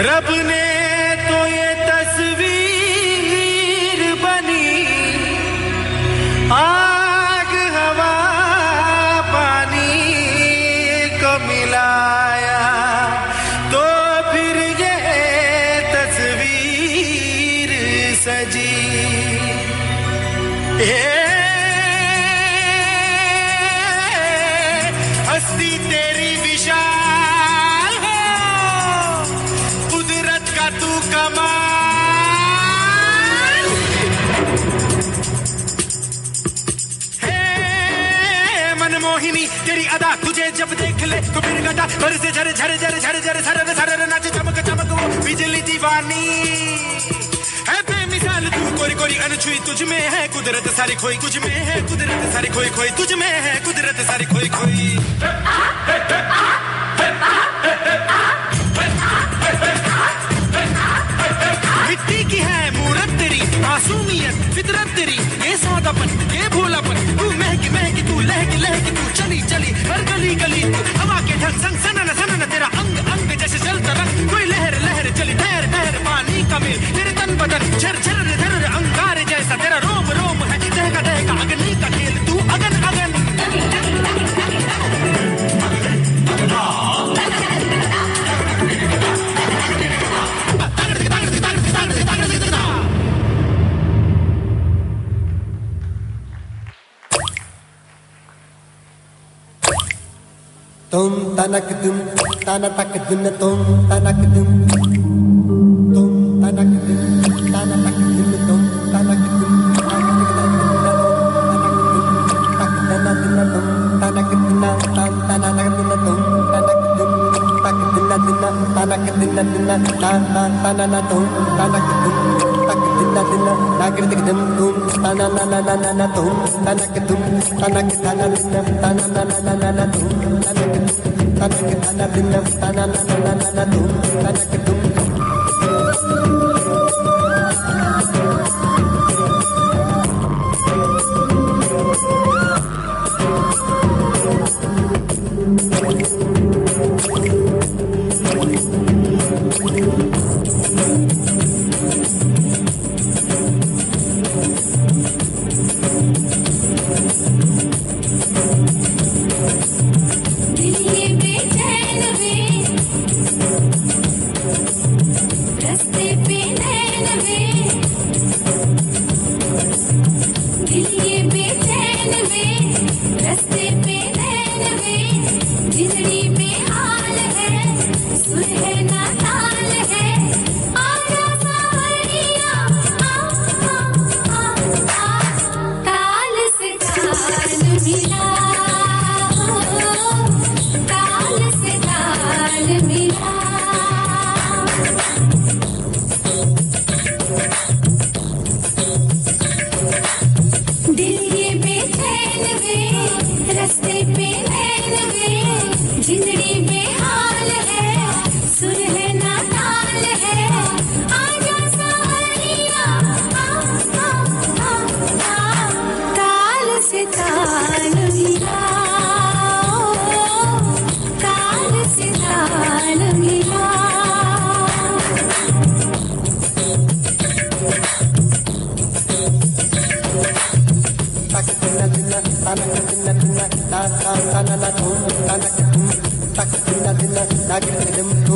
रब ने तो ये तस्वीर बनी। आग हवा पानी को मिलाया? तो फिर ये तस्वीर सजी। ए, मनमोहिनी तेरी अदा तुझे जब देख ले तो फिर गटा पर से झर झर झर झर झर झर झर नाच चमक चमक वो बिजली दीवानी। है बेमिसाल तू, कोरी कोरी अनछुई तुझ में है, कुदरत सारी खोई कुछ में है, कुदरत सारी खोई खोई तुझ में है, कुदरत सारी खोई खोई। मिट्टी की है मूरत तेरी, मासूमियत, फितरत तेरी, ये सौदापन ये भोलापन चली चली, हर गली गली। धमाके हवा के ढंग संग सनन सनन तेरा अंग अंग जैसे चलता रंग कोई लहर Tom tanak dum tanatak dum tom tanak dum tom tanak dum tanatak dum tom tanak dum tanak dum tom tanak dum tom tanak dum tak dum tanak dum tan tan dum, tom tanak dum நகரத்துக்கு தூம் தன தனக்கு தூம் தனக்கு தன தூம் tanak tanak tanak tanak tanak tanak tanak tanak दिल ये बेचैन वे रास्ते पे नैन वे जिंदड़ी बेहाल है सुर है ना ताल है आजा सावरिया आ आ आ ताल से ताल मिला बेचैन वे रास्ते पे नैन वे I can live